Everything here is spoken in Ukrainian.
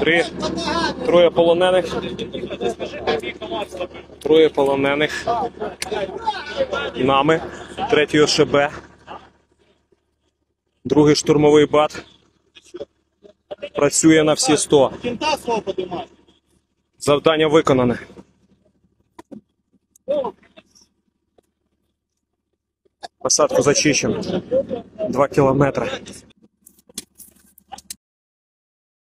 Три. Троє полонених. Троє полонених. Нами. Третій ОШБ. Другий штурмовий бат. Працює на всі 100. Кінта свого подимай. Завдання виконане. Посадку зачищено. Два кілометри.